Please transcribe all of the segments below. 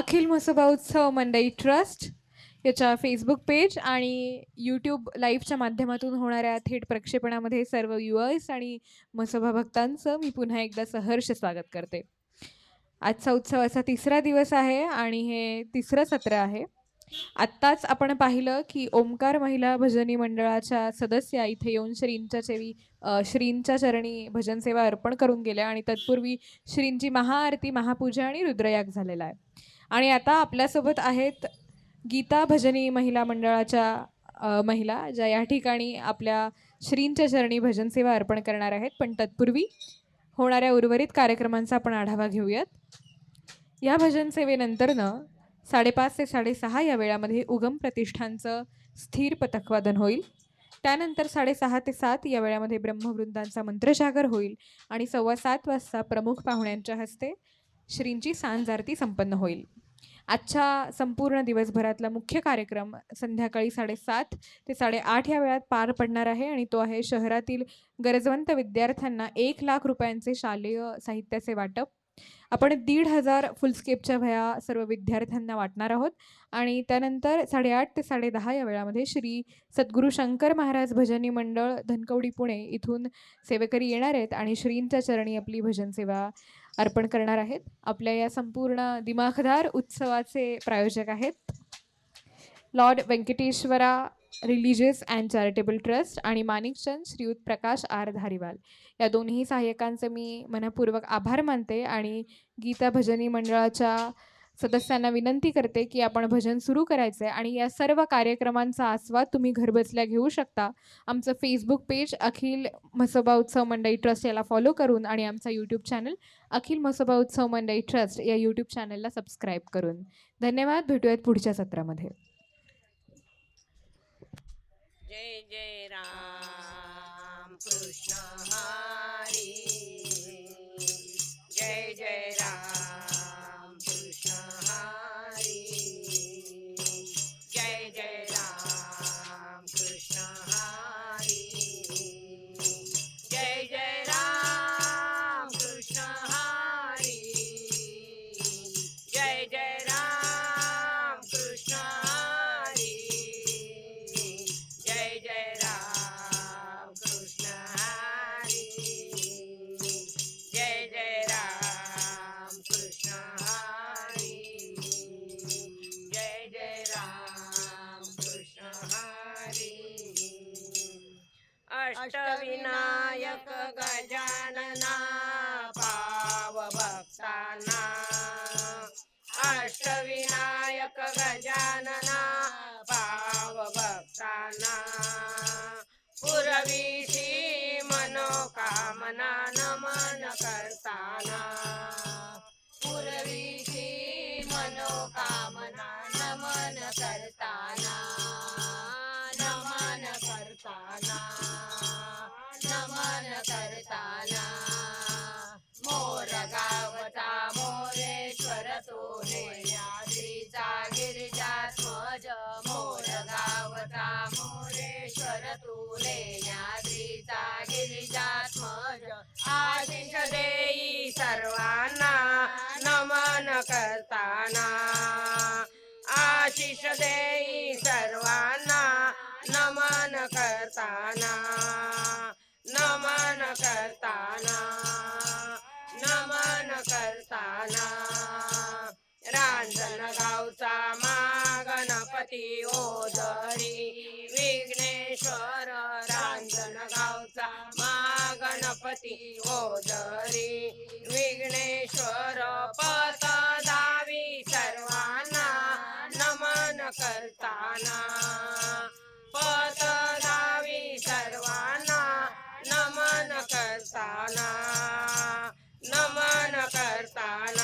अखिल म्हसोबा उत्सव मंडई trust याच्या Facebook page आणि YouTube लाईव्हच्या माध्यमातून होणाऱ्या थेट प्रक्षेपणामध्ये सर्व युअर्स आणि म्हसोबा भक्तांचं मी पुन्हा एकदा सहर्ष स्वागत करते. आजचा उत्सवाचा तिसरा दिवस आहे आणि हे तिसरं सत्र आहे. आत्ताच आपण पाहिलं की ओमकार महिला भजनी मंडळाच्या सदस्या इथे येऊन श्रींच्या चेवी श्रींच्या चरणी भजन सेवा अर्पण करून गेल्या आणि तत्पूर्वी श्रींची महाआरती महापूजा आणि रुद्रयाग झालेला आहे. आणि आता आपल्यासोबत आहेत गीता भजनी महिला मंडळाच्या महिला ज्या या ठिकाणी आपल्या श्रींच्या चरणी भजन सेवा अर्पण करणार आहेत. पण तत्पूर्वी होणाऱ्या उर्वरित कार्यक्रमांचा आपण आढावा घेऊयात. या भजन सेवेनंतरनं साडेपाच ते साडेसहा या वेळामध्ये उगम प्रतिष्ठानचं स्थिर पथकवादन होईल. त्यानंतर साडेसहा ते सात या वेळामध्ये ब्रह्मवृंदांचा मंत्रजागर होईल आणि सव्वा सात वाजता प्रमुख पाहुण्यांच्या हस्ते श्रींची सांज आरती संपन्न होईल. आजच्या संपूर्ण दिवसभरातला मुख्य कार्यक्रम संध्याकाळी साडेसात ते साडेआठ या वेळात पार पडणार आहे आणि तो आहे शहरातील गरजवंत विद्यार्थ्यांना एक लाख रुपयांचे शालेय साहित्याचे वाटप. आपण दीड हजार फुलस्केपच्या वह्या सर्व विद्यार्थ्यांना वाटणार आहोत आणि त्यानंतर साडेआठ ते साडेदहा या वेळामध्ये श्री सद्गुरू शंकर महाराज भजनी मंडळ धनकवडी पुणे इथून सेवेकरी येणार आहेत आणि श्रींच्या चरणी आपली भजन सेवा अर्पण करणार आहेत. आपल्या या संपूर्ण दिमाखदार उत्सवाचे प्रायोजक आहेत. Lord Venkateshwara religious and charitable trust आणि माणिकचंद श्रीयुत प्रकाश आर धारीवाल. या दोन्ही सहाय्यकांचे मी मनपूर्वक आभार मानते आणि गीता भजनी मंडळाच्या सदस्यांना विनंती करते की आपण भजन सुरू करायचं आहे आणि या सर्व कार्यक्रमांचा आस्वाद तुम्ही घरबसल्या घेऊ शकता. आमचं फेसबुक पेज अखिल म्हसोबा उत्सव मंडई ट्रस्ट याला फॉलो करून आणि आमचा यूट्यूब चॅनल अखिल म्हसोबा उत्सव मंडई ट्रस्ट या यूट्यूब चॅनलला सबस्क्राईब करून. धन्यवाद. भेटूयात पुढच्या सत्रामध्ये. जय जय राम. कृष्ण आशिष देई सर्वांना नमन करताना. आशिष देई सर्वांना नमन करताना. नमन करताना. नमन करताना. रांजण गावचा मा गणपती ओझ गणपती ओदरी विघ्नेश्वर पत दावी सर्वांना नमन करताना. पत दावी सर्वांना नमन करताना. नमन करताना.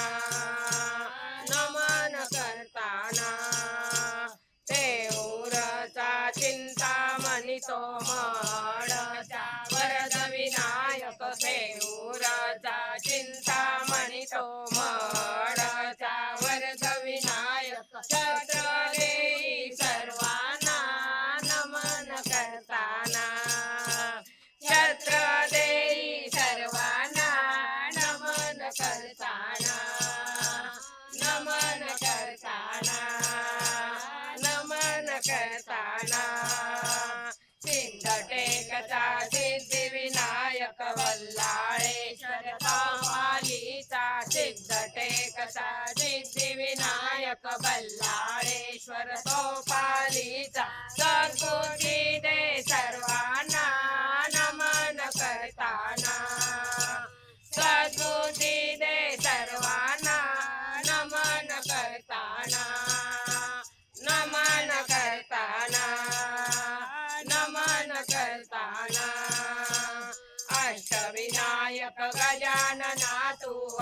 कसा सिद्धिविनायक बल्लाळेश्वर तो पालीचा सर्वोटी दे सर्व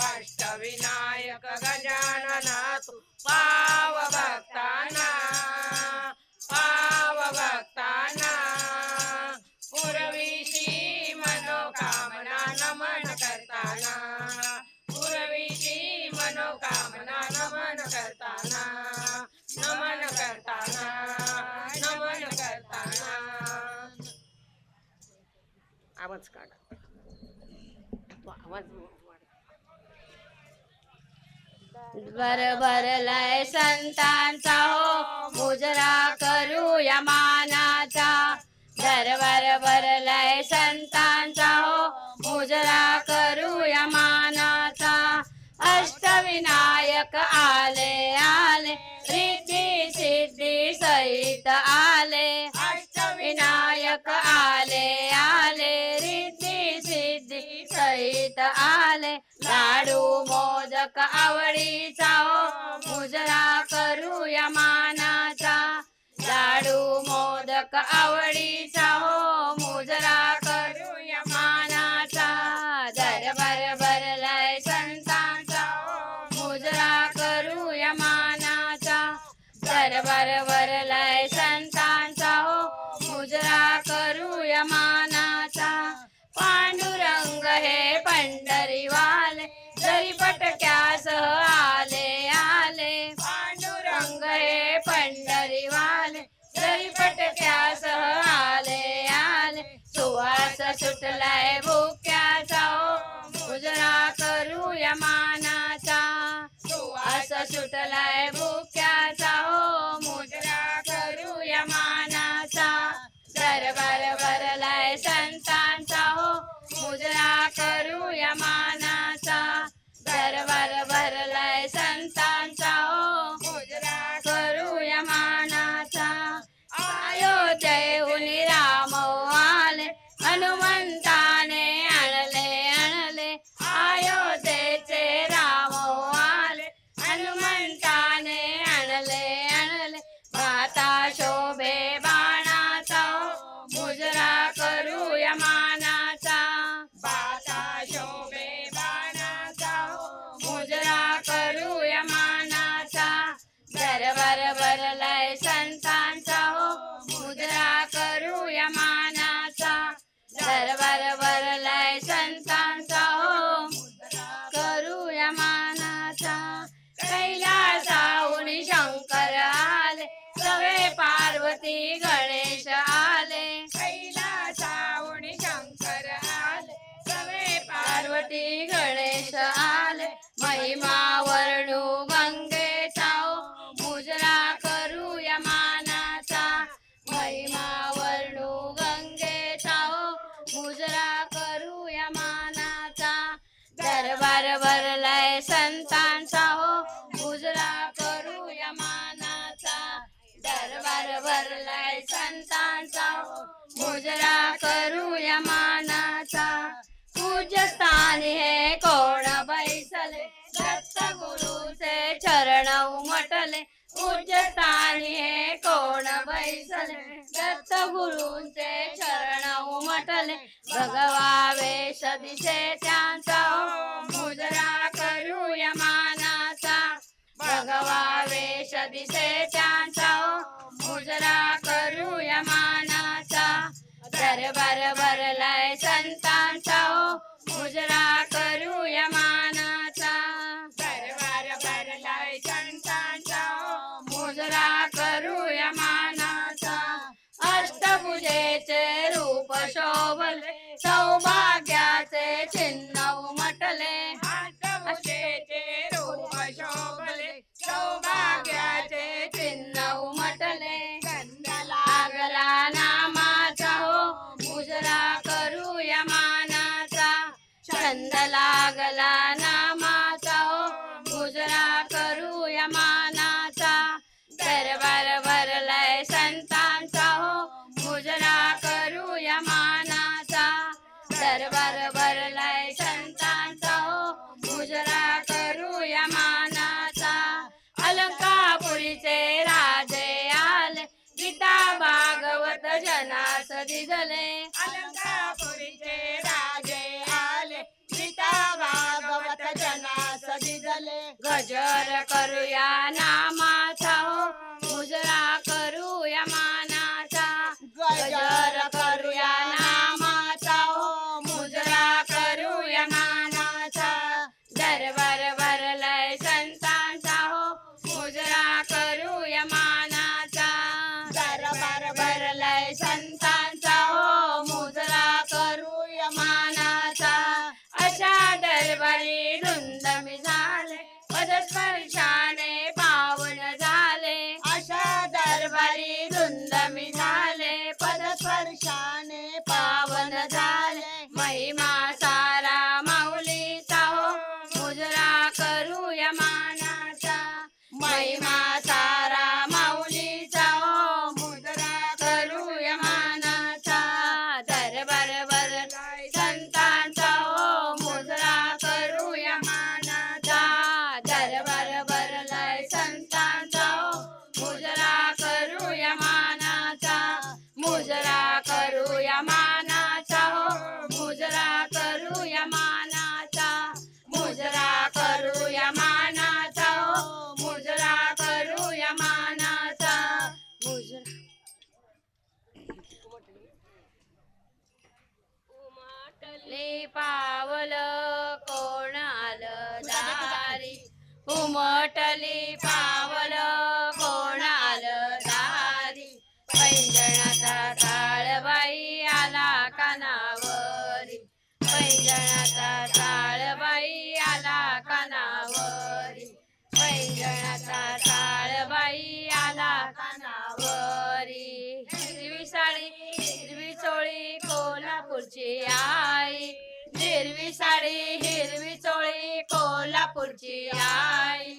अष्टविनायक गजानना तू पाव भक्ताना पाव भक्ताना पूर्वीशी मनोकामना नमन करताना पूर्वीशी मनोकामना नमन करताना नमन करताना नमन करताना। आवाज काढा. आवाज वाढ. भरलाय संतांचा हो मुजरा करूया मानाचा. दरबार भरलाय संतांचा हो मुजरा करूया मानाचा. अष्टविनायक आले आले रिद्धी सिद्धी सहित आले. अष्टविनायक आले आले रिद्धी सिद्धी सहित आले. लाडू मोदक आवडीचा मुजरा करूया मानाचा. लाडू मोदक आवडीचा हो करूया मानाचा. पूजस्थानी हे कोण बैसले? दत्त गुरुचे चरण उमटले. पूजस्थानी हे कोण बैसले? दत्त गुरुचे चरण उमटले. भगवा वेश दिसे त्यांचा. मुजरा करूया मानाचा. भगवा वेश दिसे त्यांचा. मुजरा करूया दरबार भरलाय संतांचा हो. मुजरा करूया मानाचा. दरबार भरलाय संतांचा हो. मुजरा करूया मानाचा. अष्टभुजेचे रूप शोभले. the land. पावल कोणाल दारी? उमटली पावल कोणाल दारी? पैंजणाचा ताळबाई आला कानावरी. पैंजणाचा ताळबाई आला कानावरी. पैंजणाचा ताळबाई आला कानावरी. हिरवी साडी हिरवी चोळी कोल्हापूरची आ हिरवी साडी हिरवी चोळी कोल्हापूरची आई.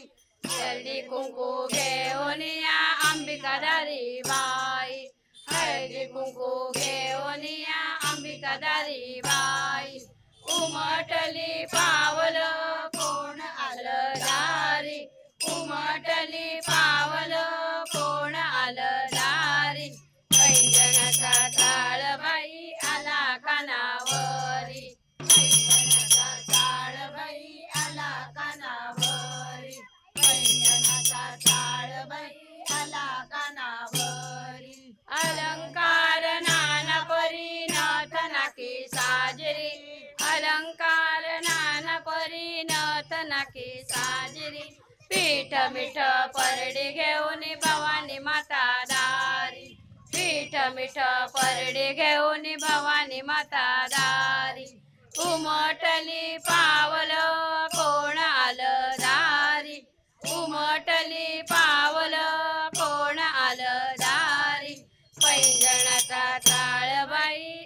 हळदी कुंकू घेऊन या अंबिका दारी बाई. हळदी कुंकू घेऊन या अंबिका दारी बाई. उमटली पावल कोण आलं दारी? उमटली पावलं पीठ मिठ परडी घेऊन भवानी माता दारी. पीठ मीठ परडी घेऊन भवानी माता दारी. उमटली पावल कोण आलं दारी. उमटली पावल कोण आलं दारी. पैंजणाचा ताळबाई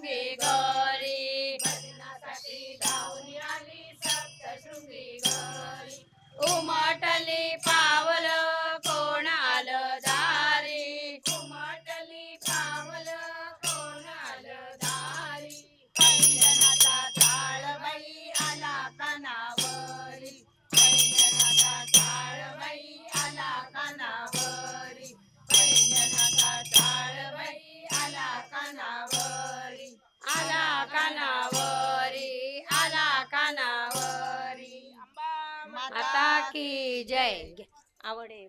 सप्तशृंगी गरी. भजनासाठी धावून उमटली पावली कानावरी आला कानावरी. की जय. आवडे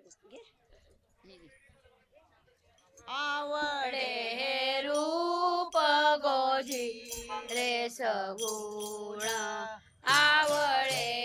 आवडे रूप गोजी रे सगुण आवडे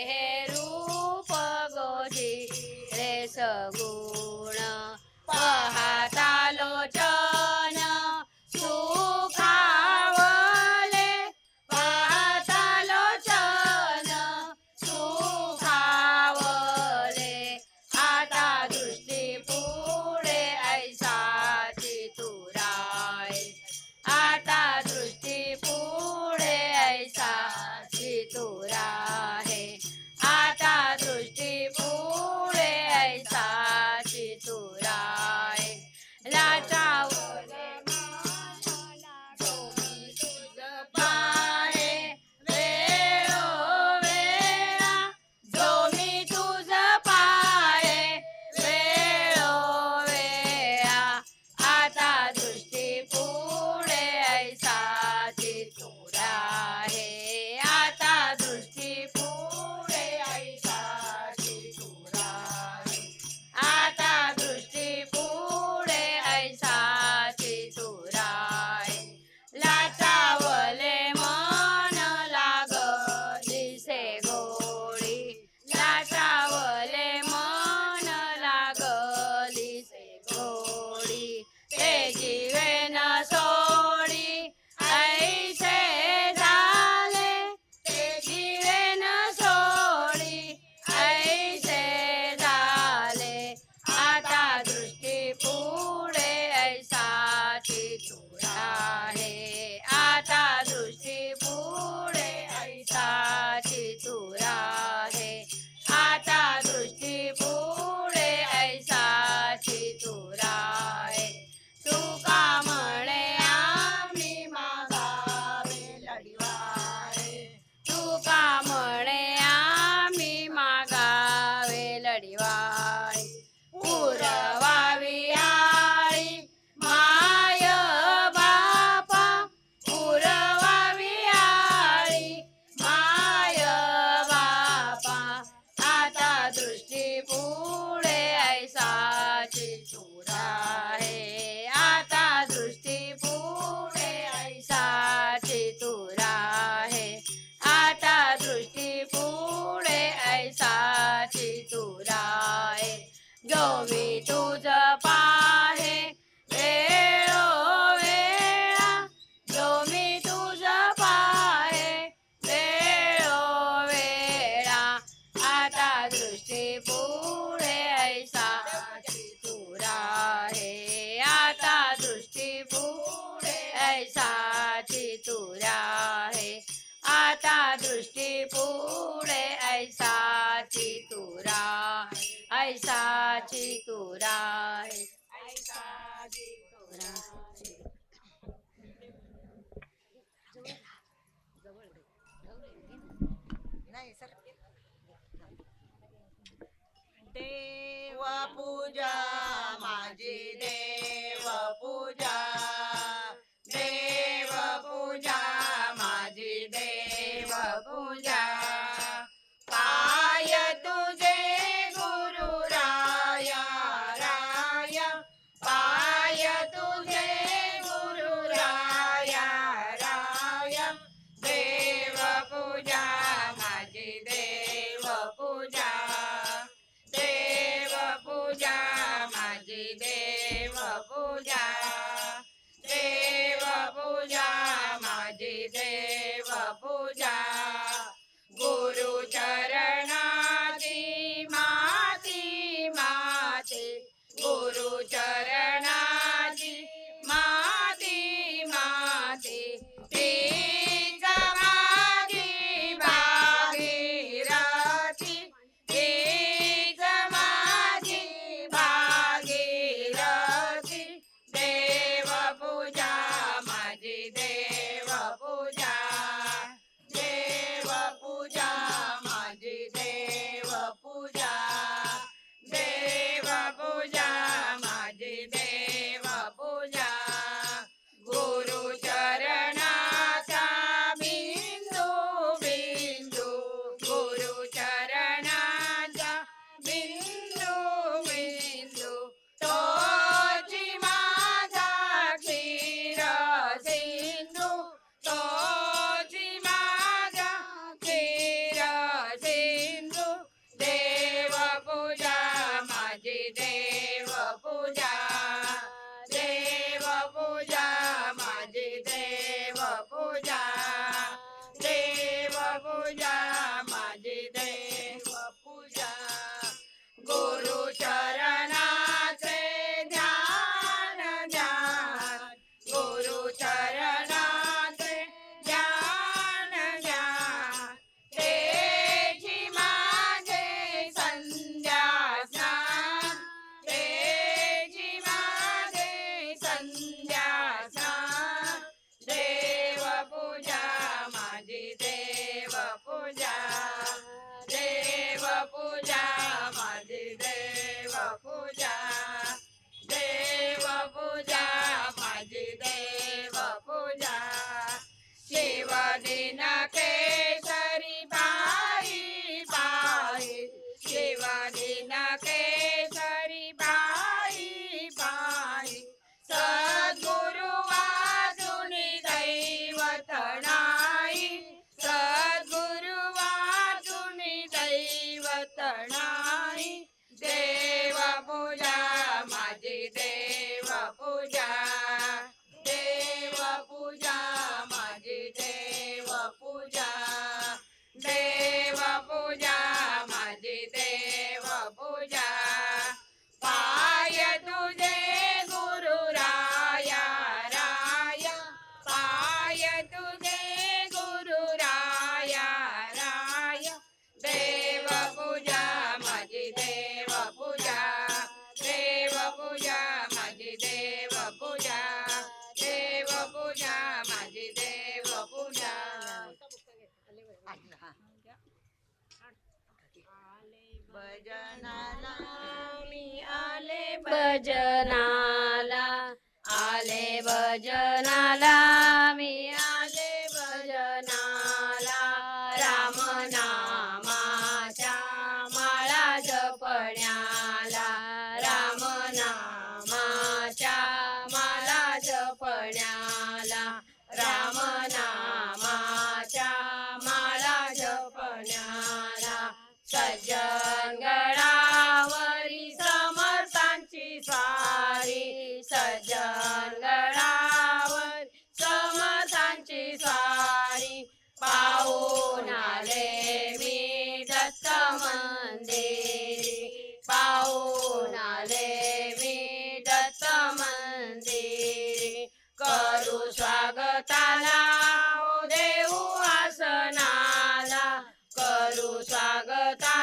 耍个大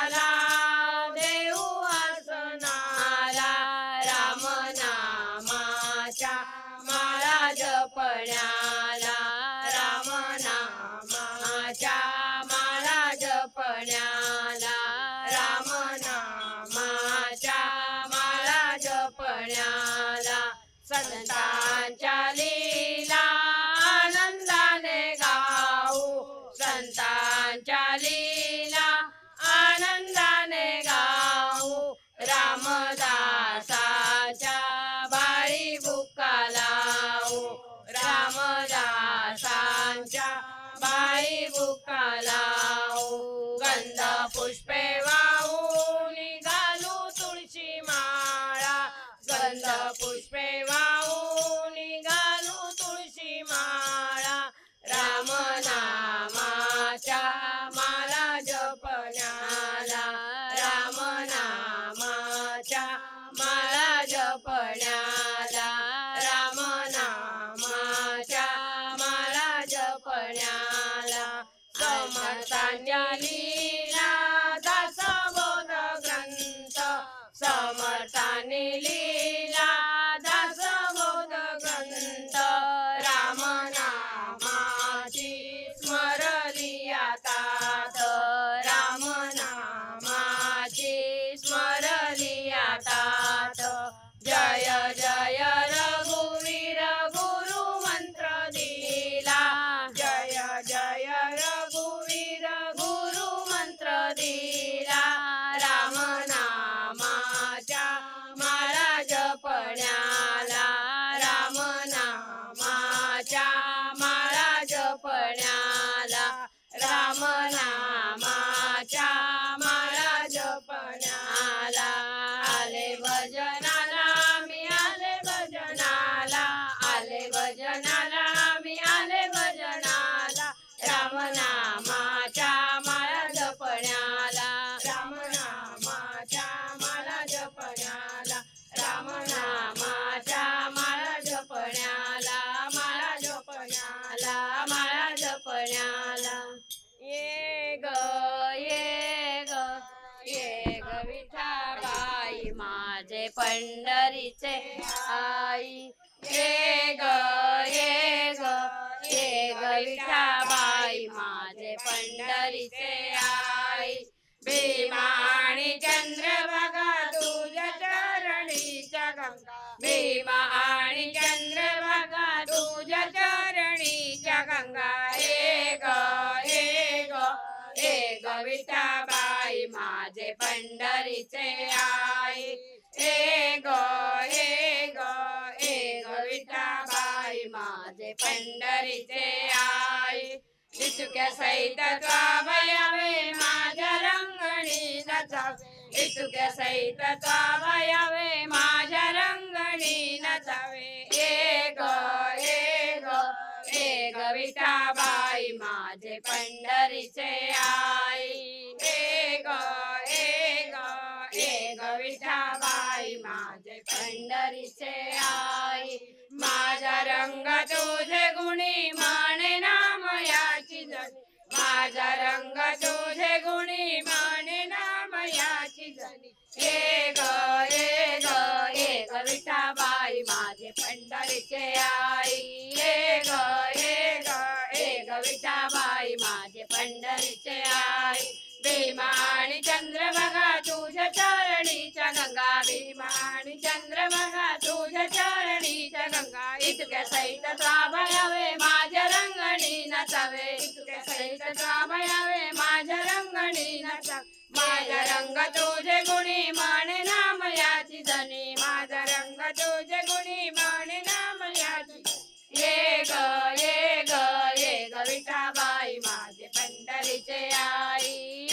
भीमा आणि चंद्रभागा तुझ्या चरणीच्या गंगा. हे ग हे ग हे ग माझे पंढरीचे आई. हे ग हे ग हे ग माझे पंढरीचे आई. शिशुक्या सहित माझ्या रंगणी नचावे इतक्या सहित भयावे माझ्या रंगणी नचावे. ए ग ए ग ए ग विठाबाई माझे पंढरीचे आई. ए ग ए ग ए ग विठाबाई माझे पंढरीचे आई. माझा रंग तुझे गुणी माने नाम याची जणी माझा रंग तुझे गुणी माने ना मायाची जनी. ये ग ये ग ये ग विठाबाई माझे पंढरीचे आई. ये ग ये ग ये ग विठाबाई माझे पंढरीचे आई. भीमा आणि चंद्रभागा तुझ्या चरणीच्या गंगा. भीमा आणि चंद्रभागा तुझ्या चरणी गंगा इतक्या सहित स्वाभयावे माझ्या रंगणी नचावे. इतक्या सहित स्वाभयावे माझ्या रंगणी नचावे. माझा रंग तुझे गुणी माने नाम याची जनी. माझा रंग तुझे गुणी माने नाम याची ये ग ये ग ये ग विठाबाई माझे पंढरीचे आई.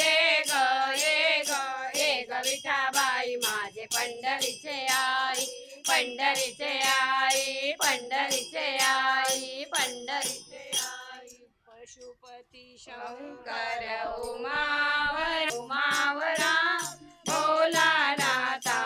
माझे पंढरीचे आई पंढरीचे आई पंढरीचे आई पंढरीचे आई. पशुपती शंकर उमावर उमावरा बोला नाता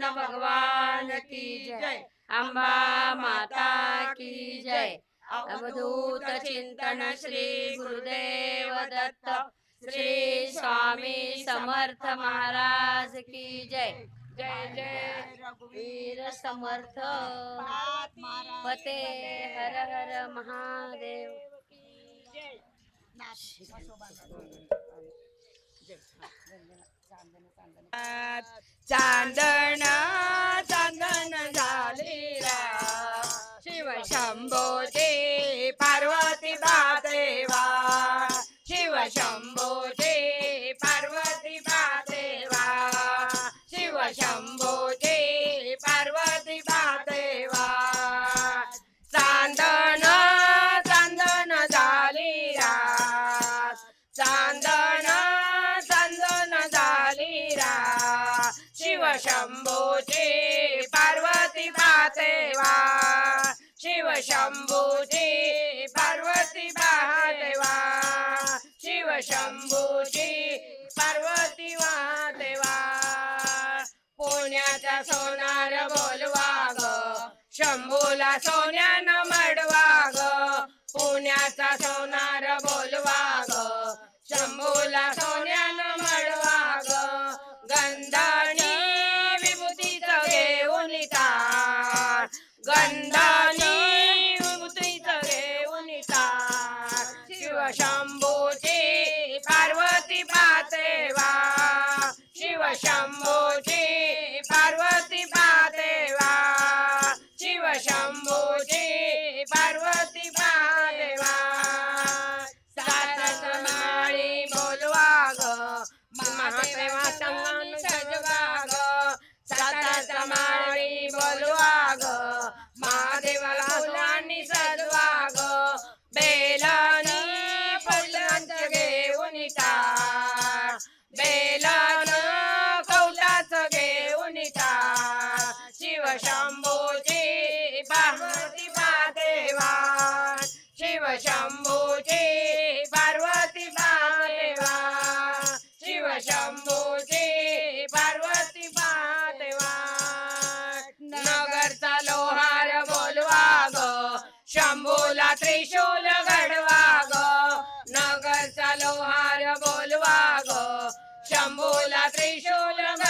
कृष्ण भगवान की जय. अंबा माता की जय. अवधूत चिंतन श्री गुरुदेव दत्त. श्री स्वामी समर्थ महाराज की जय. जय जय. रघुवीर समर्थ. फते हर हर महादेव. चांदन चांदन झालेला शिव शंभोचे पार्वती देवा शिव शंभूची पार्वती महादेवा शिव शंभूची पार्वती महादेवा. पुण्याचा सोनार बोलवा ग शंभूला सोन्यानं मडवा ग पुण्याचा सोनार बोलवा ग शंभूला सोन्यानं yo la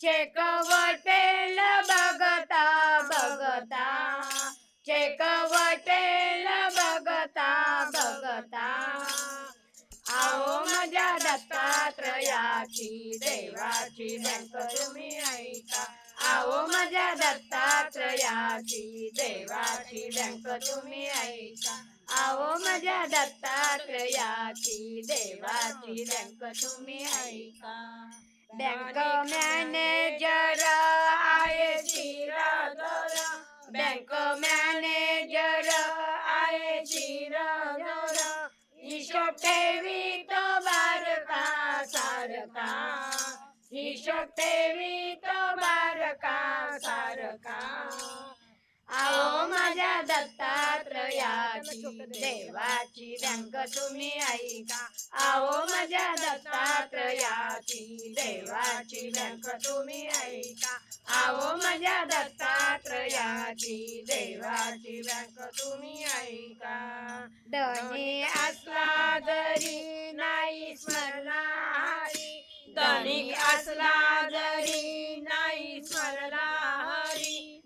चेकवटेल बघता बघता. चेकवटेल बघता बघता. आओ माझ्या दत्तात्रयाची देवाची बँक तुम्ही ऐका. आओ माझ्या दत्तात्रयाची देवाची बँक तुम्ही ऐका. आवो माझ्या दत्तात्रयाची देवाची बँक बैंक मैनेजर आए चीरा आहे बैंक मैनेजर आए चीरा चिरदोरा ईशो ठेवी तो बार बारका सारका ईशो ठेवी तो बार बारका सारका आओ माझ्या दत्तात्रयाची देवाची व्यंग तुम्ही ऐका. आओ माझ्या दत्तात्रयाची देवाची व्यंग तुम्ही ऐका. आओ माझ्या दत्तात्रयाची देवाची व्यंग तुम्ही ऐका. धनी असला जरी नाही स्मरणारी धनी असला जरी नाही स्मरला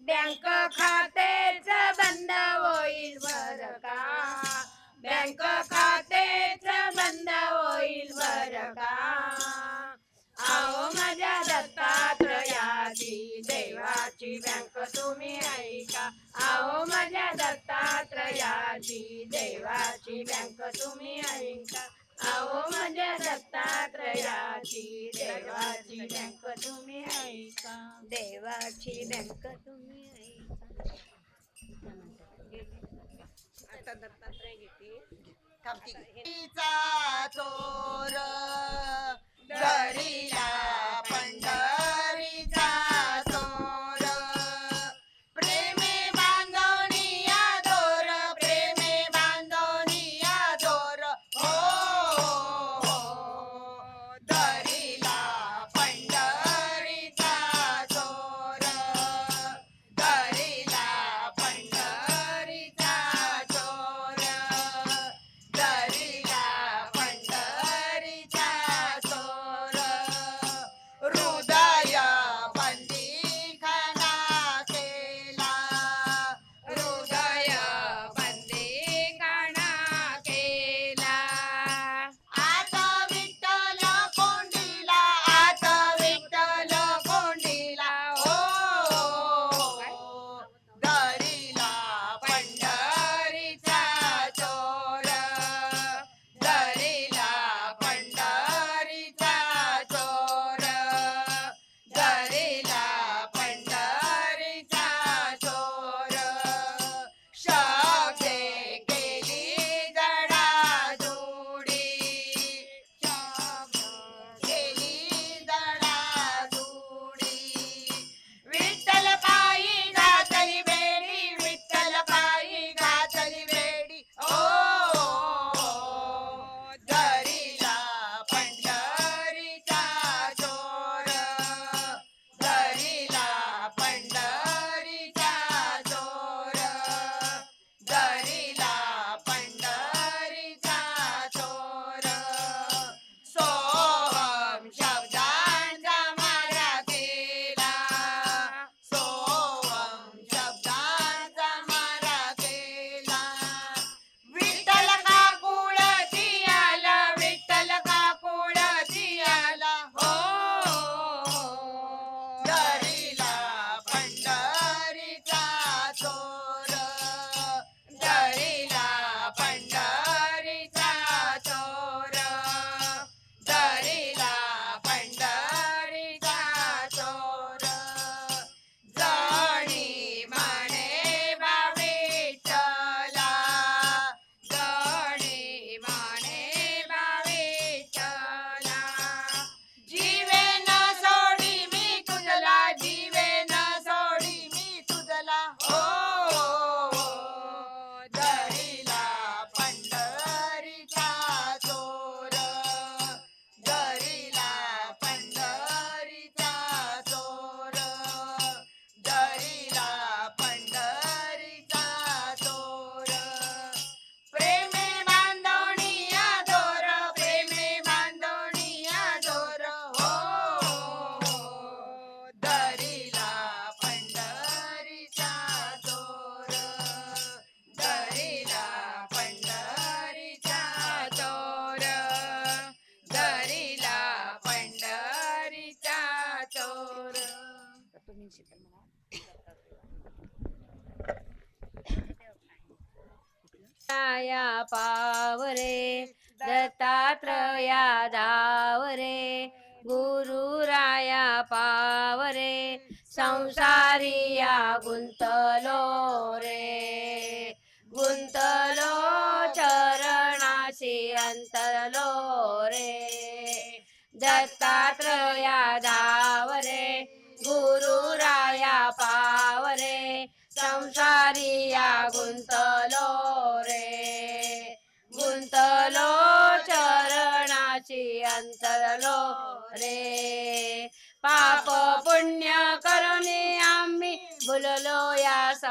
बँक खातेच बंद होईल बर का? बँक खातेच बंद होईल बर का? आओ माझ्या दत्तात्रयाची देवाची बँक तुम्ही ऐका. आओ माझ्या दत्तात्रयाची देवाची बँक तुम्ही ऐका. आओ माझ्या दत्तात्रयाची देवाची बँक तुम्ही ऐका. देवाची बँक तुम्ही ऐका. आता दत्तात्रय घेते. चा चोर दरीला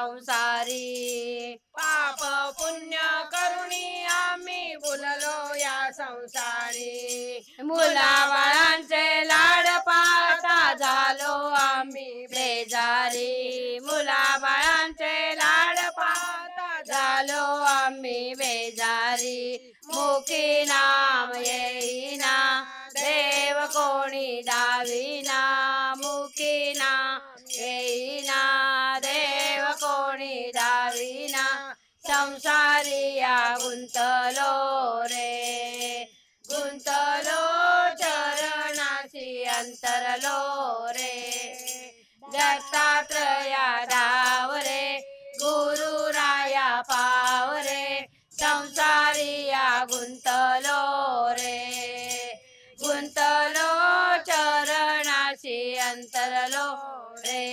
संसारी. पाप पुण्य करुणी आम्ही बोललो या संसारी. मुलाबाळांचे लाड पाहता झालो आम्ही बेजारी. मुलाबाळांचे लाड पाहता झालो आम्ही बेजारी. मुखी नाम येईना देव कोणी दाविना. गुंतलो रे गुंतलो चरणाशी अंतरलो रे दत्तात्रया धावरे गुरुराया पाव रे या गुंतलो रे गुंतलो चरणाशी अंतरलो रे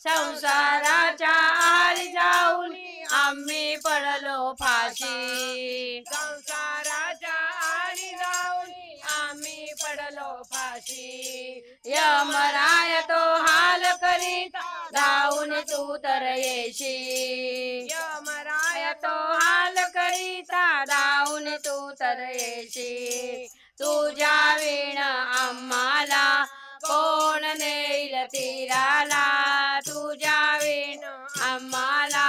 संसाराच्या आली जाऊन आम्ही पडलो फाशी. संसाराच्या आळी जाऊन आम्ही पडलो फाशी. यमराय तो हाल करीत धावून तू तर येशी यमराय तो हाल करीता धावून तू तर येशी तुझ्या विण आम्हाला कोण नेईल तीराला? तुझ्या विण आम्हाला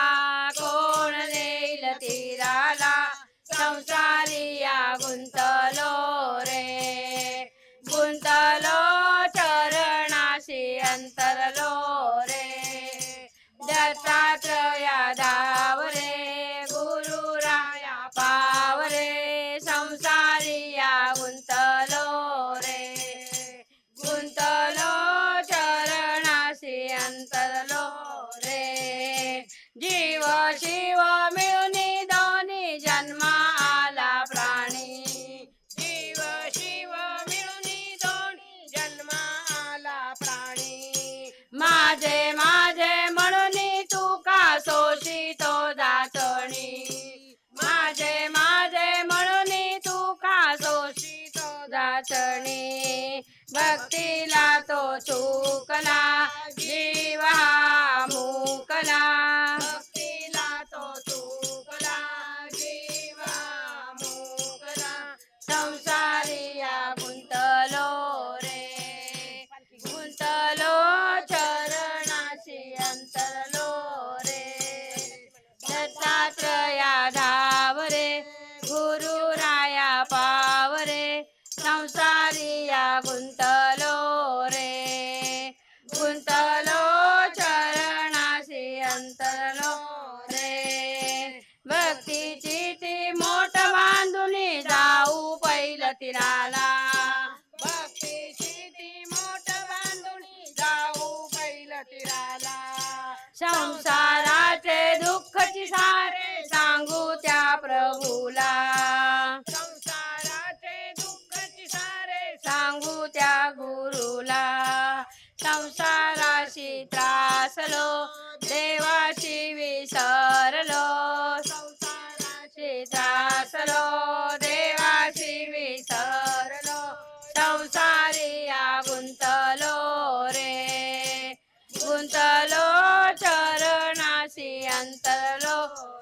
गुंतलो रे. गुंतलो चरणाशी अंतरलो रे. दत्तात्रया दा तिला तो चुकला जीवा मुकला. दुःखची सारे सांगू त्या प्रभूला. संसाराचे दुःखची सारे सांगू त्या गुरुला. संसाराशी त्रासलो देवाशी विसरलो. संसाराशी त्रासलो देवाशी विसरलो. संसारी गुंतलो चरणाशी अंतरलो रे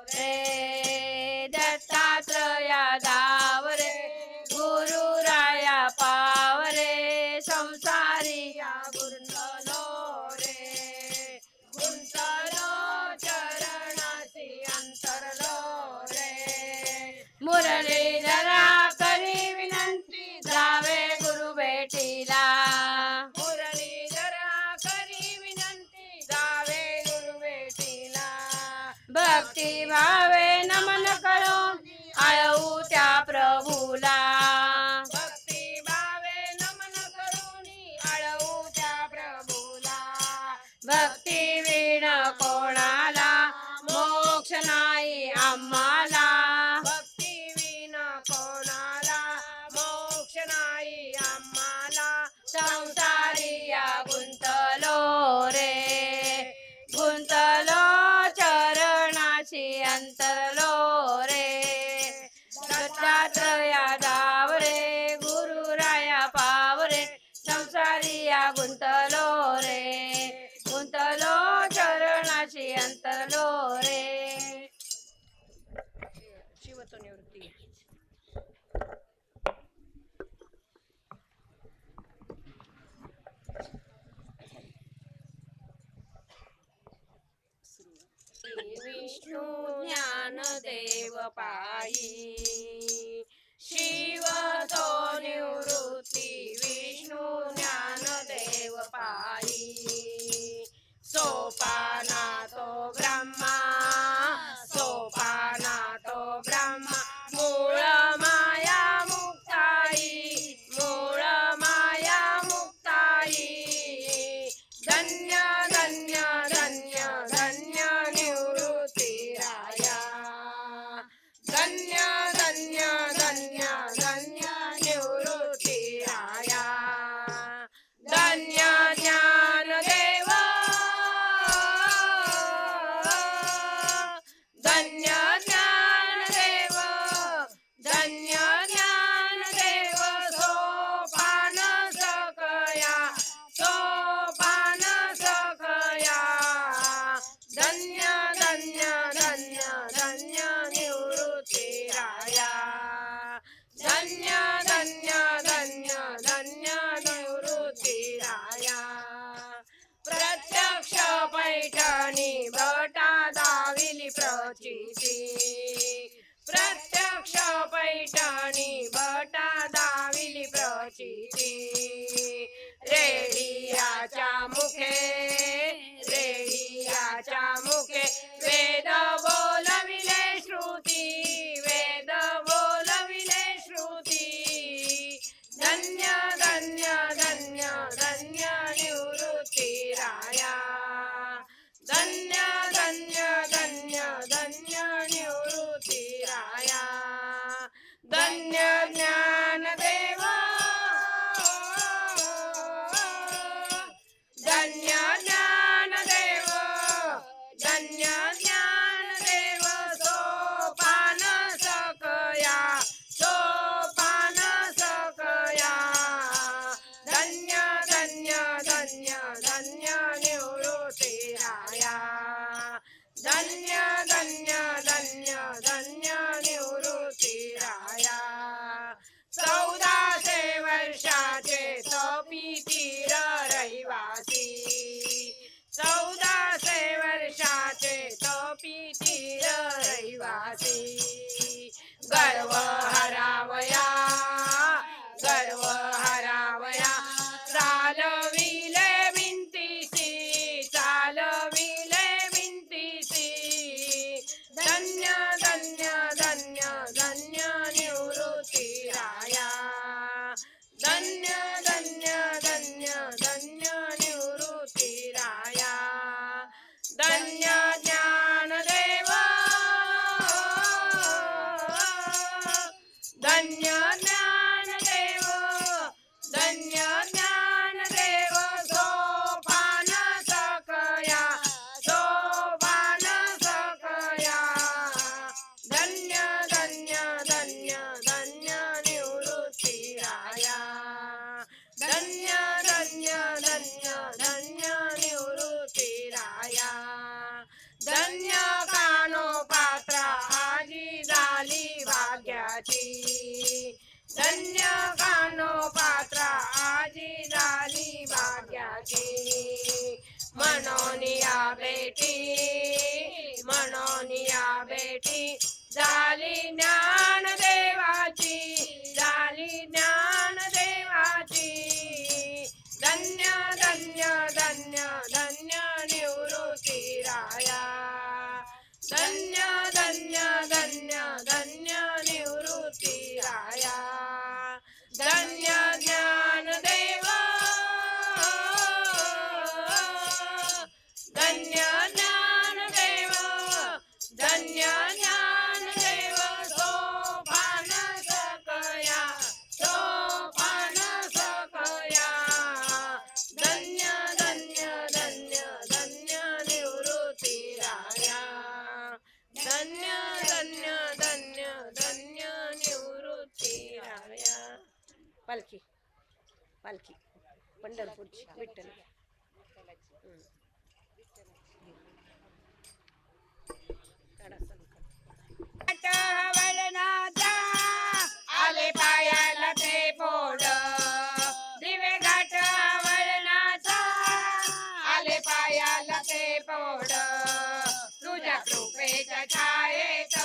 छायेत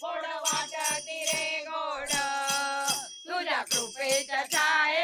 गोड वाटती रे गोड. तुझ्या कृपेच्या छाये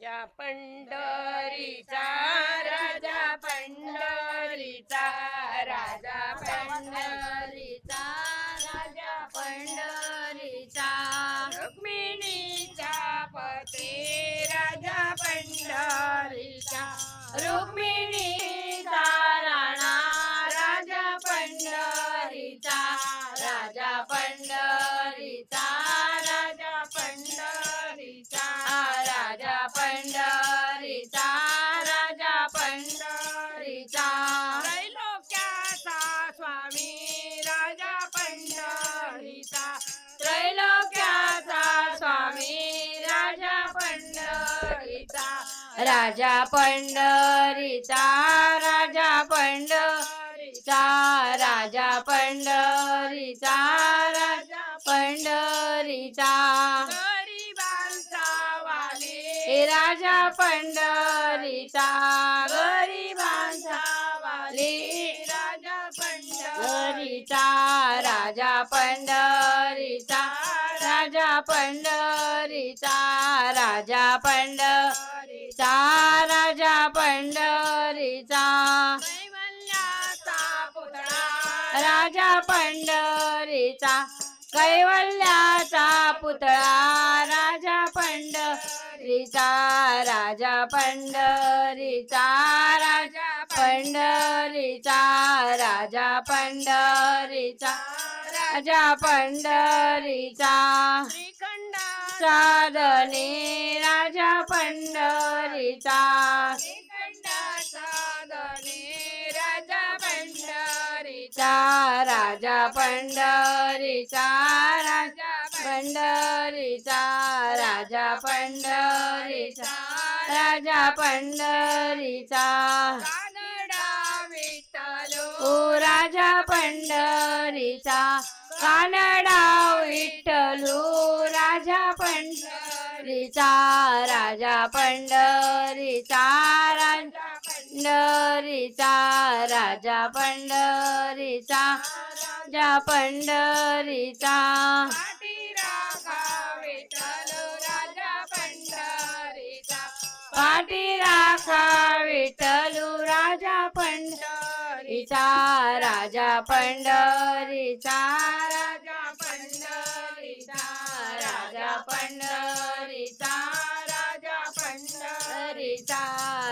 राजा पंढरीचा राजा पंढरीचा राजा पंढरीचा राजा पंढरीचा. रुक्मिणीचा पती राजा पंढरीचा रुक्मिणी राजा पंडरीचा राजा पंढरीचा राजा पंडरीचा राजा पंढरीचा. वाले. राजा पंडरीचा गरिबांचा वाले. राजा पंढरीचा राजा पंडरीचा राजा पंडरीचा राजा पंड पंढरीचा राजा पंढरीचा. राजा पंढरीचा. कैवल्याचा पुतळा. राजा पंढरीचा. राजा पंढरीचा. राजा पंढरीचा. राजा पंढरीचा. राजा पंढरीचा. साधने राजा पंढरीचा. साधने राजा पंढरीचा. राजा पंढरीचा. राजा पंढरीचा. राजा पंढरीचा. राजा पंढरीचा. ओ राजा पंढरीचा. कानडा विठ्ठलू. पंढरीचा राजा पंढरीचा राजा पंढरीचा राजा पंढरीचा राजा पंढरीचा. पाठी राखा विठ्ठलो राजा पंढरीचा राजा पंढरीचा राजा पंढरीचा राजा पंढरीचा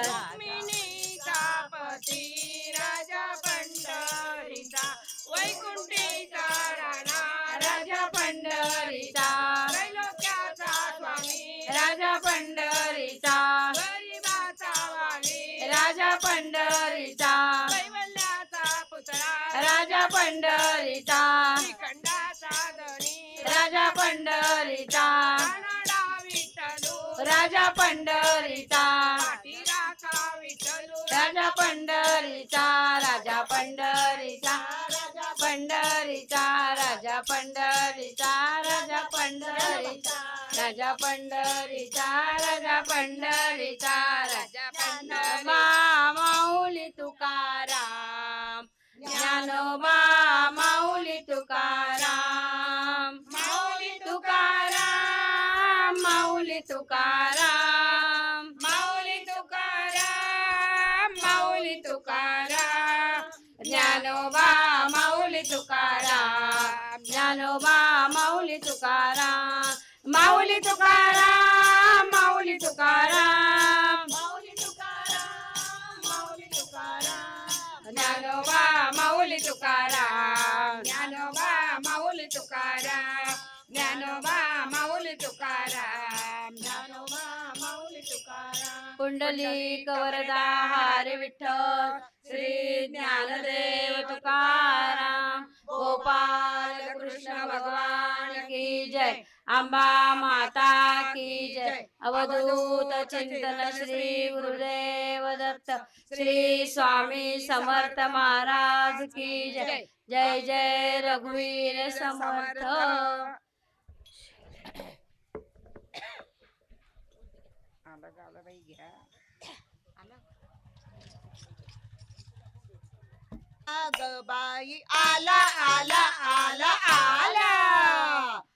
रुक्मिणी कापती राजा पंढरीचा वैकुंठीचा राणा राजा पंढरीचा त्रैलोक्याचा स्वामी राजा पंढरीचा गरीबाचा वाली राजा पंढरीचा कैवल्याचा पुतळा राजा पंढरीचा पंढरीचा. राजा पंढरीचा. राजा पंढरीचा राजा पंढरीचा राजा पंढरीचा राजा पंढरीचा राजा पंढरीचा राजा पंढरीचा राजा पंढरीचा राजा पंढरीचा. माऊली तुकाराम ज्ञानोबा माऊली तुकाराम. माऊली तुकाराम माऊली तुकाराम. माऊली तुकाराम माऊली तुकाराम. ज्ञानोबा माऊली तुकाराम. ज्ञानोबा माऊली तुकाराम. ज्ञानोबा माऊली तुकाराम. ज्ञानोबा माऊली तुकाराम. पुंडलिक वरदा हरे विठ्ठल श्री ज्ञानदेव तुकाराम. गोपाल कृष्ण भगवान की जय. आंबा माता की जय. अवधूत चिंतन श्री गुरुदेव दत्त. श्री स्वामी समर्थ महाराज की जय. जय जय रघुवीर समर्थ. बाई आला आला आला आला.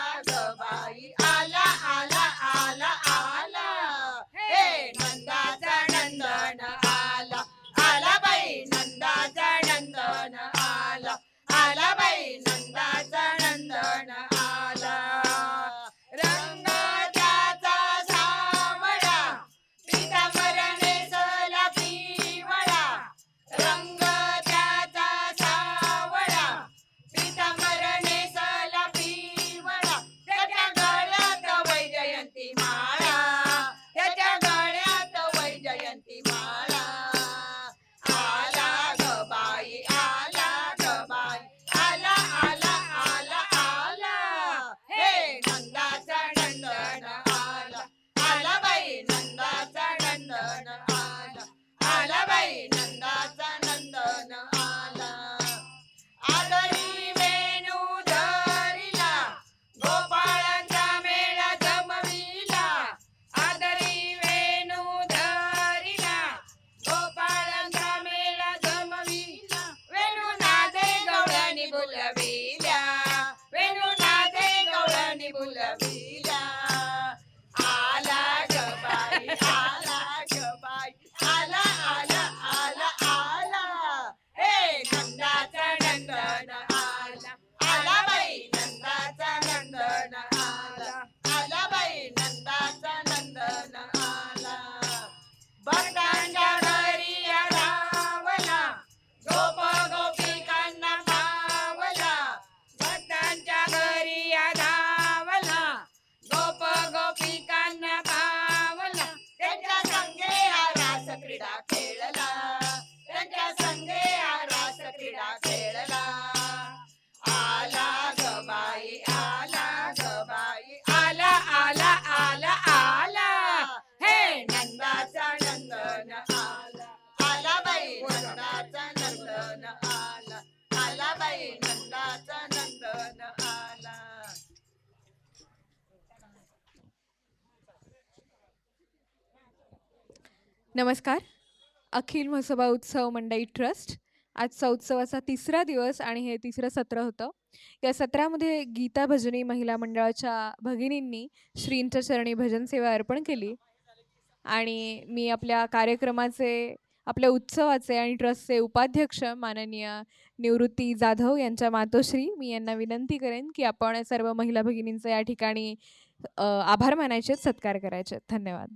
नमस्कार. अखिल म्हसोबा उत्सव मंडई ट्रस्ट. आजचा उत्सवाचा तिसरा दिवस आणि हे तिसरं सत्र होतं. या सत्रामध्ये गीता भजनी महिला मंडळाच्या भगिनींनी श्रींच्या चरणी भजन सेवा अर्पण केली. आणि मी आपल्या कार्यक्रमाचे आपल्या उत्सवाचे आणि ट्रस्टचे उपाध्यक्ष माननीय निवृत्ती जाधव यांच्या मातोश्री मी यांना विनंती करेन की आपण सर्व महिला भगिनींचा या ठिकाणी आभार मानायचे सत्कार करायचे. धन्यवाद.